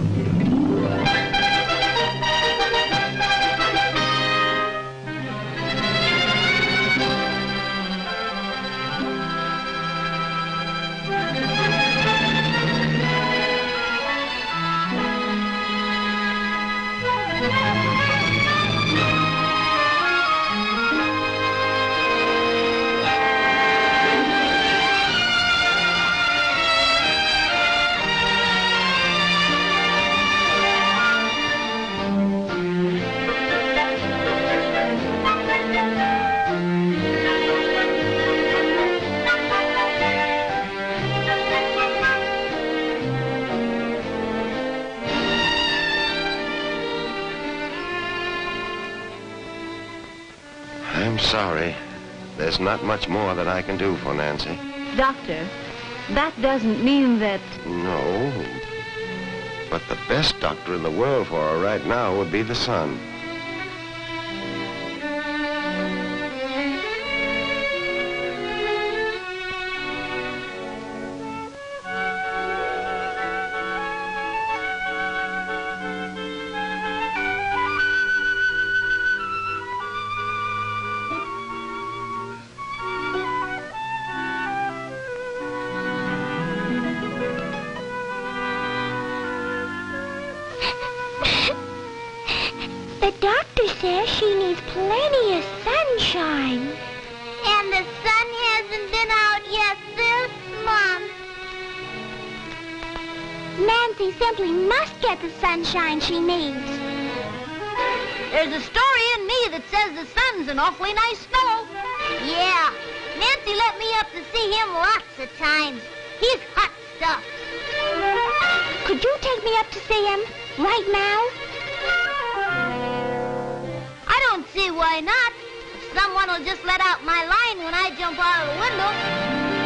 I'm sorry. There's not much more that I can do for Nancy. Doctor, that doesn't mean that... No. But the best doctor in the world for her right now would be the sun. Doctor says she needs plenty of sunshine. And the sun hasn't been out yet this month. Nancy simply must get the sunshine she needs. There's a story in me that says the sun's an awfully nice fellow. Yeah, Nancy let me up to see him lots of times. He's hot stuff. Could you take me up to see him right now? Why not. Someone will just let out my line when I jump out of the window.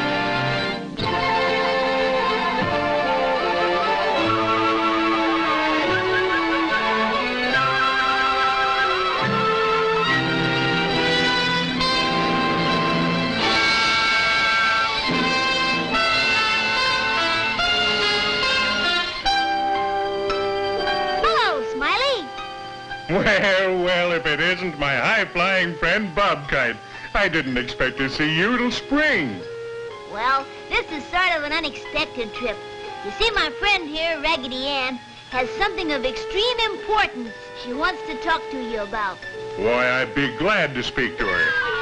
Well, well, if it isn't my high-flying friend Bobkite. I didn't expect to see you till spring. Well, this is sort of an unexpected trip. You see, my friend here, Raggedy Ann, has something of extreme importance she wants to talk to you about. Why, I'd be glad to speak to her.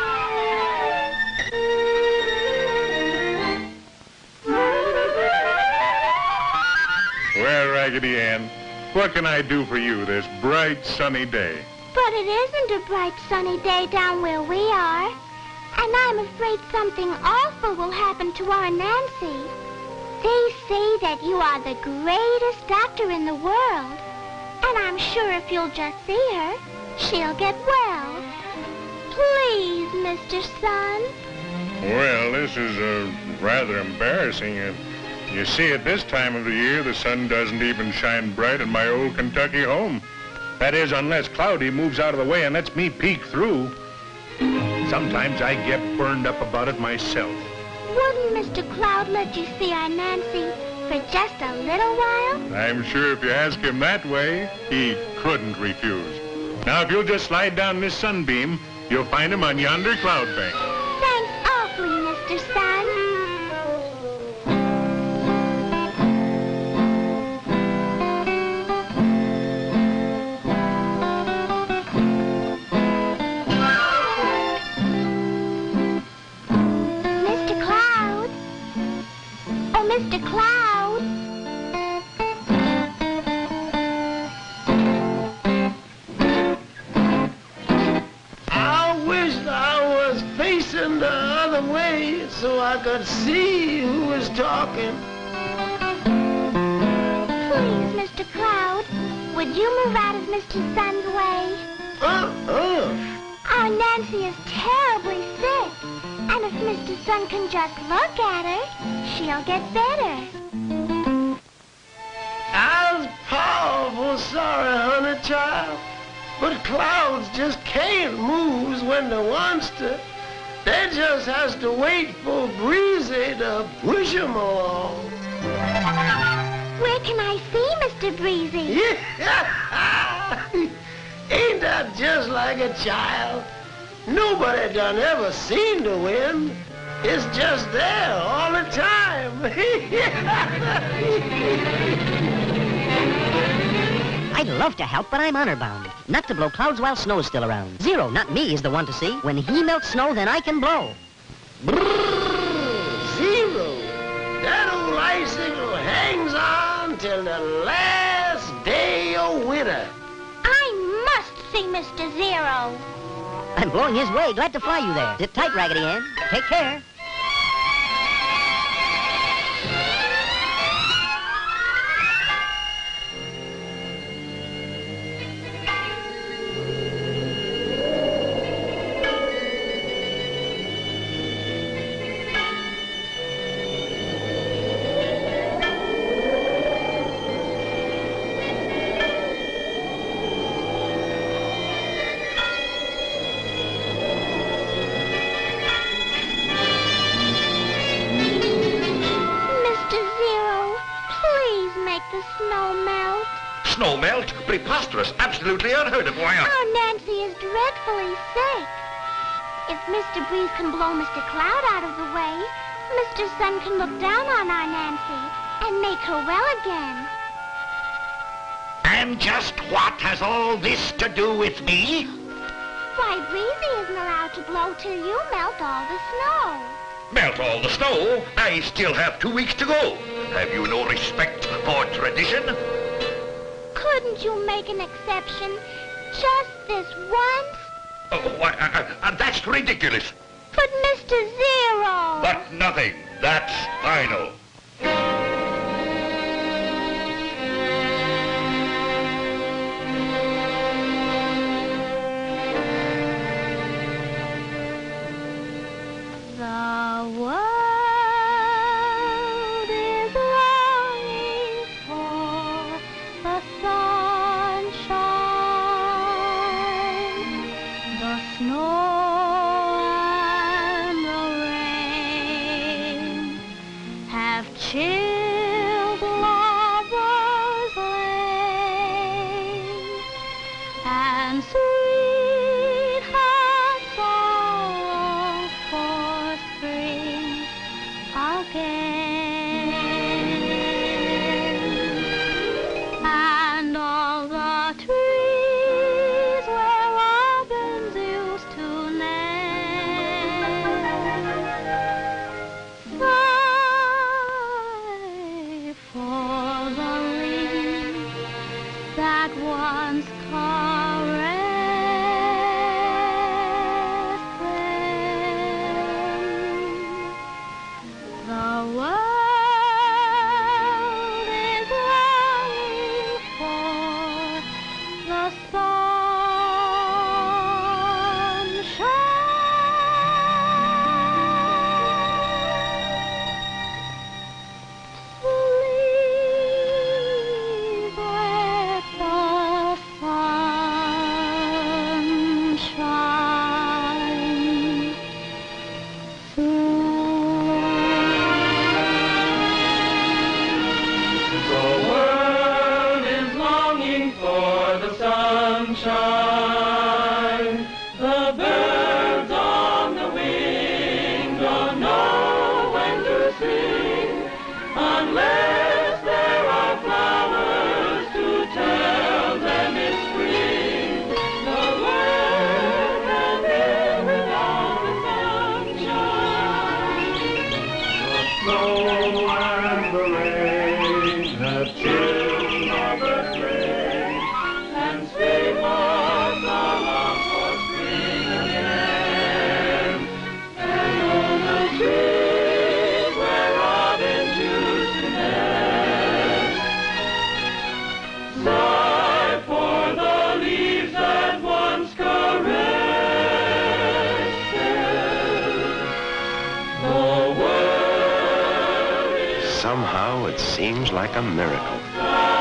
Well, Raggedy Ann, what can I do for you this bright, sunny day? But it isn't a bright sunny day down where we are. And I'm afraid something awful will happen to our Nancy. They say that you are the greatest doctor in the world. And I'm sure if you'll just see her, she'll get well. Please, Mr. Sun. Well, this is uh, rather embarrassing. Uh, you see, at this time of the year, the sun doesn't even shine bright in my old Kentucky home. That is, unless Cloudy moves out of the way and lets me peek through. Sometimes I get burned up about it myself. Wouldn't Mr. Cloud let you see our Nancy for just a little while? I'm sure if you ask him that way, he couldn't refuse. Now, if you'll just slide down this sunbeam, you'll find him on yonder cloud bank. Other way so I could see who was talking. Please, Mr. Cloud, would you move out of Mr. Sun's way? Uh-uh. Our Nancy is terribly sick. And if Mr. Sun can just look at her, she'll get better. I was powerful sorry, honey child. But clouds just can't move when they wants to. They just has to wait for Breezy to push 'em along. Where can I see Mr. Breezy? Ain't that just like a child? Nobody done ever seen the wind. It's just there all the time. I'd love to help, but I'm honor bound. Not to blow clouds while snow's still around. Zero, not me, is the one to see. When he melts snow, then I can blow. Zero. That old icicle hangs on till the last day of winter. I must see Mr. Zero. I'm blowing his way. Glad to fly you there. Sit tight, Raggedy Ann. Take care. Preposterous. Absolutely unheard of. Why, Our oh, Nancy is dreadfully sick. If Mr. Breeze can blow Mr. Cloud out of the way, Mr. Sun can look down on our Nancy and make her well again. And just what has all this to do with me? Why, Breezy isn't allowed to blow till you melt all the snow. Melt all the snow. I still have two weeks to go. Have you no respect for tradition? Couldn't you make an exception? Just this once? Oh, why, uh, uh, that's ridiculous. But Mr. Zero! But nothing. That's final. And sweethearts sunshine. like a miracle.